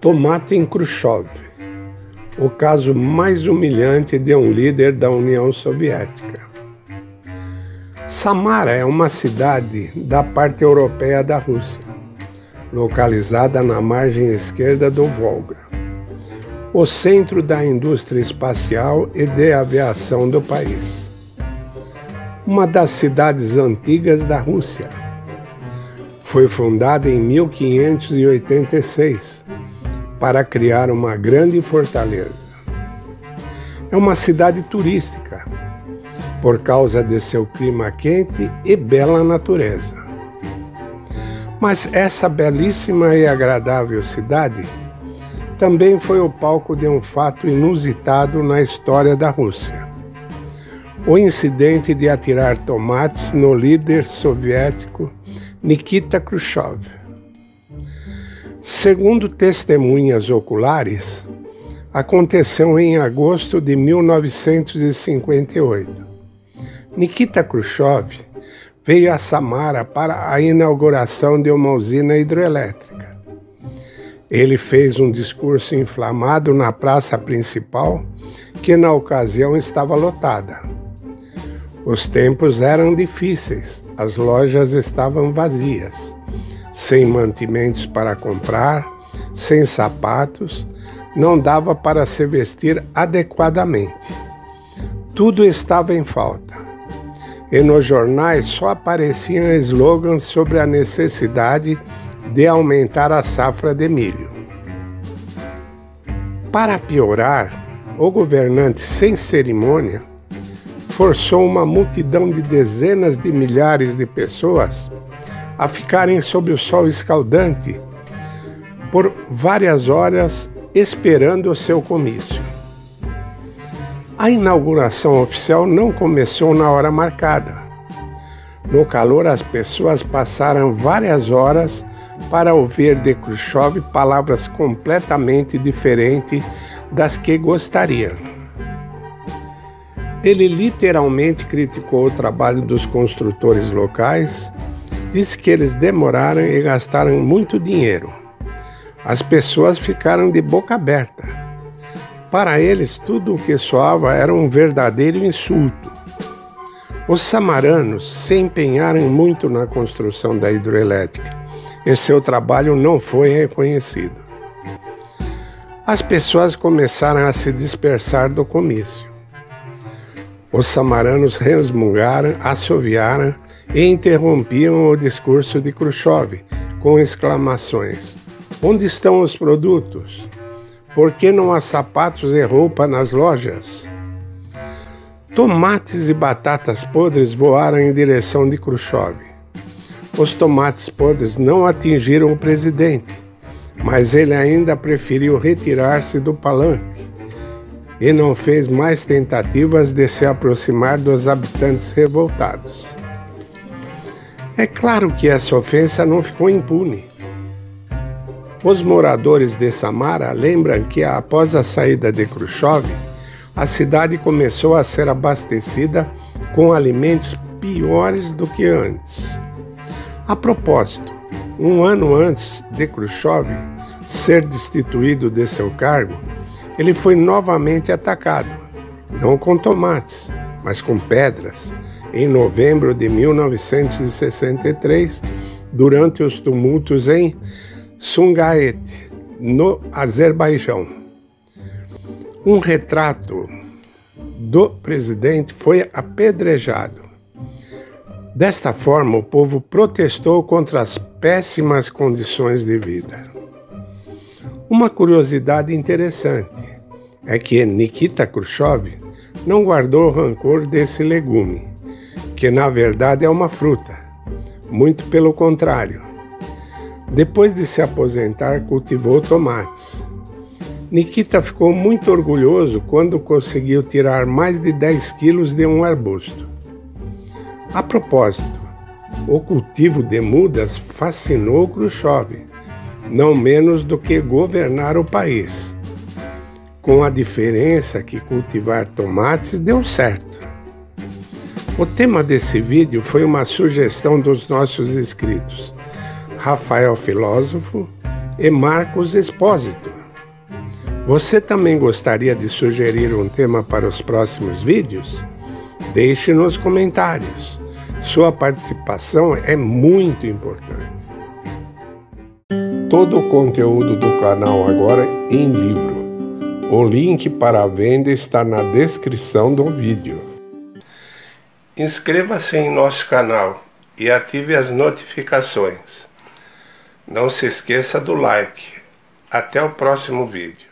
Tomate em Khrushchev o caso mais humilhante de um líder da União Soviética. Samara é uma cidade da parte europeia da Rússia, localizada na margem esquerda do Volga, o centro da indústria espacial e de aviação do país. Uma das cidades antigas da Rússia. Foi fundada em 1586 para criar uma grande fortaleza. É uma cidade turística, por causa de seu clima quente e bela natureza. Mas essa belíssima e agradável cidade também foi o palco de um fato inusitado na história da Rússia. O incidente de atirar tomates no líder soviético Nikita Khrushchev. Segundo testemunhas oculares, aconteceu em agosto de 1958. Nikita Khrushchev veio a Samara para a inauguração de uma usina hidrelétrica. Ele fez um discurso inflamado na praça principal, que na ocasião estava lotada. Os tempos eram difíceis, as lojas estavam vazias sem mantimentos para comprar, sem sapatos, não dava para se vestir adequadamente. Tudo estava em falta. E nos jornais só apareciam slogans sobre a necessidade de aumentar a safra de milho. Para piorar, o governante, sem cerimônia, forçou uma multidão de dezenas de milhares de pessoas a ficarem sob o sol escaldante por várias horas esperando o seu comício. A inauguração oficial não começou na hora marcada. No calor, as pessoas passaram várias horas para ouvir de Khrushchev palavras completamente diferentes das que gostariam. Ele literalmente criticou o trabalho dos construtores locais Disse que eles demoraram e gastaram muito dinheiro. As pessoas ficaram de boca aberta. Para eles, tudo o que soava era um verdadeiro insulto. Os samaranos se empenharam muito na construção da hidroelétrica e seu trabalho não foi reconhecido. As pessoas começaram a se dispersar do comício. Os samaranos resmungaram, assoviaram e interrompiam o discurso de Khrushchev com exclamações: Onde estão os produtos? Por que não há sapatos e roupa nas lojas? Tomates e batatas podres voaram em direção de Khrushchev. Os tomates podres não atingiram o presidente, mas ele ainda preferiu retirar-se do palanque e não fez mais tentativas de se aproximar dos habitantes revoltados. É claro que essa ofensa não ficou impune. Os moradores de Samara lembram que após a saída de Khrushchev, a cidade começou a ser abastecida com alimentos piores do que antes. A propósito, um ano antes de Khrushchev ser destituído de seu cargo, ele foi novamente atacado, não com tomates, mas com pedras, em novembro de 1963, durante os tumultos em Sumgait, no Azerbaijão. Um retrato do presidente foi apedrejado. Desta forma, o povo protestou contra as péssimas condições de vida. Uma curiosidade interessante é que Nikita Khrushchev não guardou rancor desse legume que na verdade é uma fruta. Muito pelo contrário. Depois de se aposentar, cultivou tomates. Nikita ficou muito orgulhoso quando conseguiu tirar mais de 10 quilos de um arbusto. A propósito, o cultivo de mudas fascinou Khrushchev, não menos do que governar o país, com a diferença que cultivar tomates deu certo. O tema desse vídeo foi uma sugestão dos nossos inscritos, Rafael Filósofo e Marcos Expósito. Você também gostaria de sugerir um tema para os próximos vídeos? Deixe nos comentários. Sua participação é muito importante. Todo o conteúdo do canal agora em livro. O link para a venda está na descrição do vídeo. Inscreva-se em nosso canal e ative as notificações. Não se esqueça do like. Até o próximo vídeo.